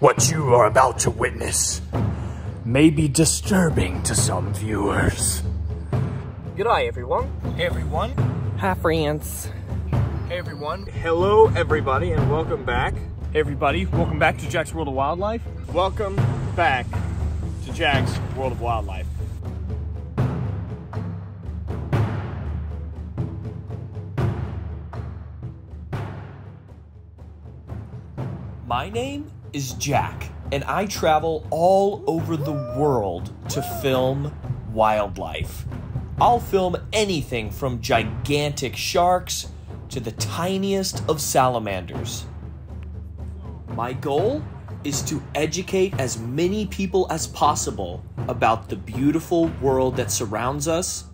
What you are about to witness may be disturbing to some viewers. G'day everyone. Hey everyone. Hi friends. Hey everyone. Hello everybody and welcome back. Hey everybody, welcome back to Jack's World of Wildlife. Welcome back to Jack's World of Wildlife. My name is Jack, and I travel all over the world to film wildlife. I'll film anything from gigantic sharks to the tiniest of salamanders. My goal is to educate as many people as possible about the beautiful world that surrounds us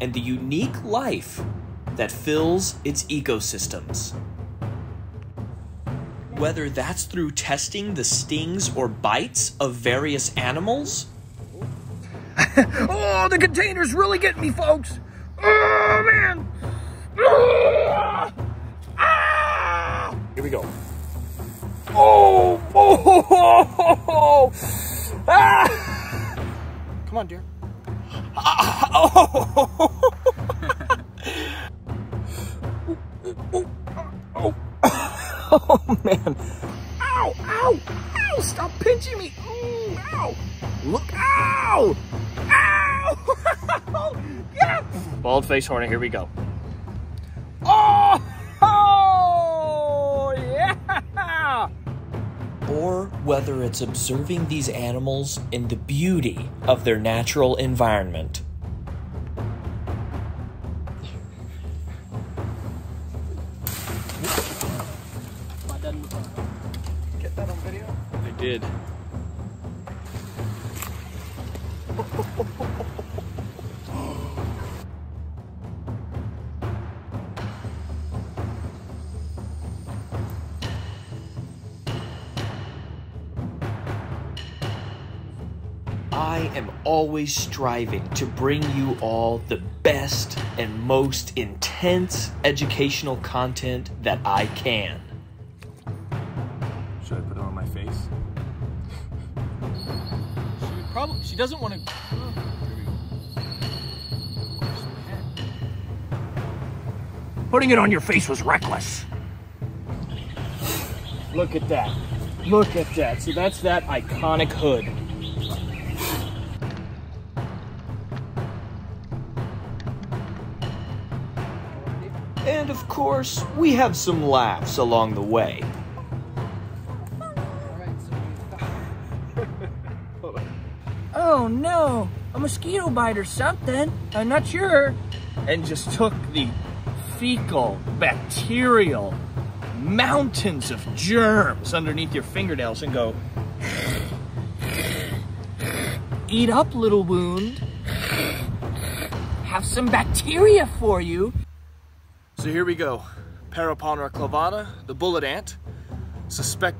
and the unique life that fills its ecosystems. Whether that's through testing the stings or bites of various animals, oh, the container's really getting me, folks. Oh, man. Ah! Ah! Here we go. Oh, oh, oh, oh, oh. Ah! Come on, dear. Oh, Oh, man. Ow, ow, ow, stop pinching me. Ooh, ow. Look, ow. Ow. yeah. Bald face hornet, here we go. Oh, oh, yeah. or whether it's observing these animals in the beauty of their natural environment. I did. I am always striving to bring you all the best and most intense educational content that I can. Should I put it on probably. She doesn't want to. Putting it on your face was reckless. Look at that. Look at that. So that's that iconic hood. And of course, we have some laughs along the way. Oh no, a mosquito bite or something. I'm not sure. And just took the fecal, bacterial, mountains of germs underneath your fingernails and go, eat up, little wound. Have some bacteria for you. So here we go. Paraponera clavata, the bullet ant. Suspect.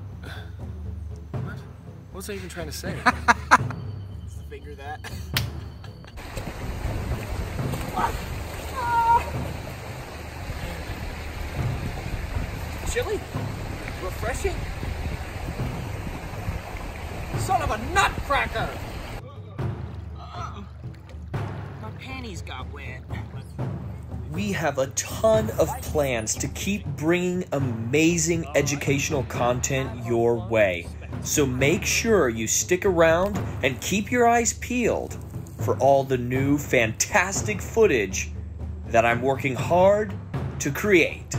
What? What's I even trying to say? Figure that. Chili? Refreshing? Son of a nutcracker! My panties got wet. We have a ton of plans to keep bringing amazing educational content your way. So make sure you stick around and keep your eyes peeled for all the new fantastic footage that I'm working hard to create.